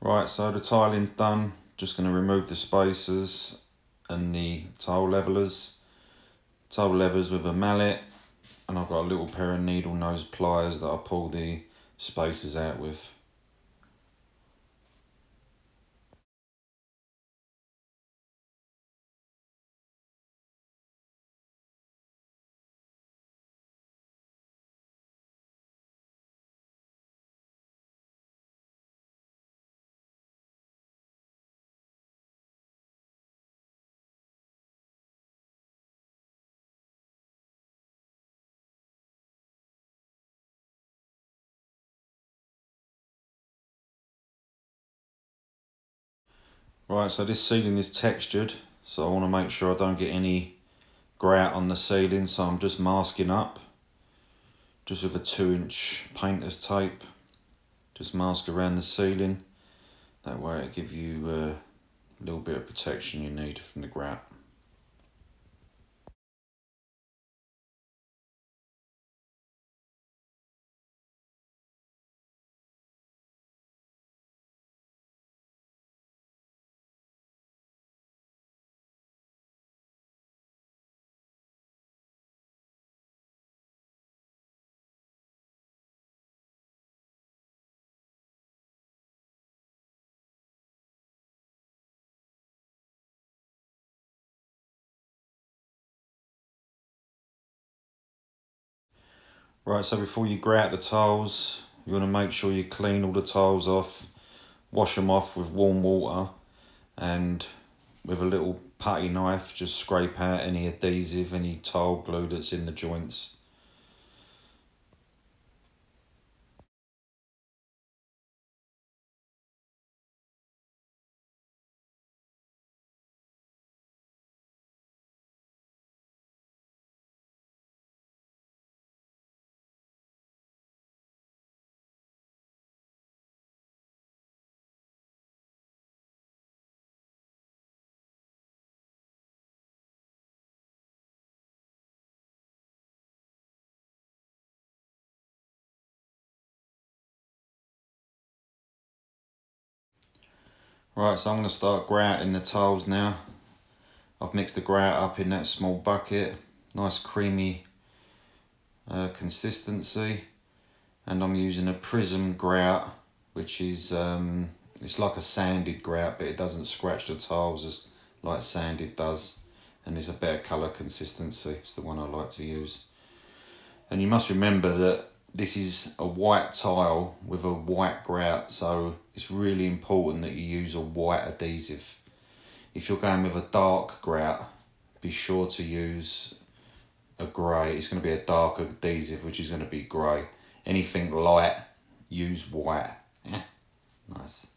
Right, so the tiling's done. Just going to remove the spacers and the tile levelers. Tile levers with a mallet. And I've got a little pair of needle nose pliers that I pull the spacers out with. Right, so this ceiling is textured, so I want to make sure I don't get any grout on the ceiling, so I'm just masking up, just with a two inch painter's tape, just mask around the ceiling, that way it give you a little bit of protection you need from the grout. Right, so before you grout the tiles, you want to make sure you clean all the tiles off, wash them off with warm water, and with a little putty knife, just scrape out any adhesive, any tile glue that's in the joints. Right, so I'm going to start grouting the tiles now. I've mixed the grout up in that small bucket. Nice creamy uh, consistency. And I'm using a Prism grout, which is, um, it's like a sanded grout, but it doesn't scratch the tiles as like sanded does. And it's a better colour consistency. It's the one I like to use. And you must remember that this is a white tile with a white grout so it's really important that you use a white adhesive. If you're going with a dark grout be sure to use a grey. It's going to be a dark adhesive which is going to be grey. Anything light use white. Yeah nice.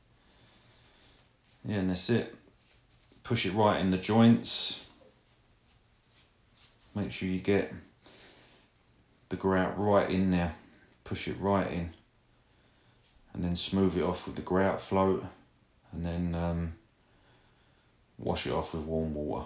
Yeah and that's it. Push it right in the joints. Make sure you get the grout right in there push it right in and then smooth it off with the grout float and then um, wash it off with warm water.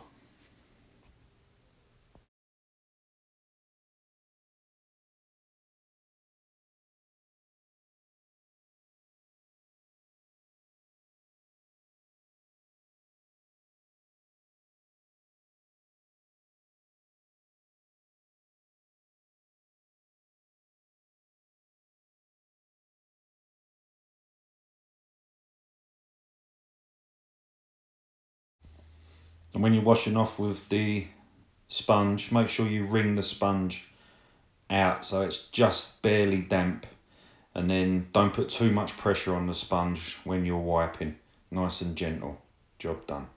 And when you're washing off with the sponge, make sure you wring the sponge out so it's just barely damp. And then don't put too much pressure on the sponge when you're wiping. Nice and gentle. Job done.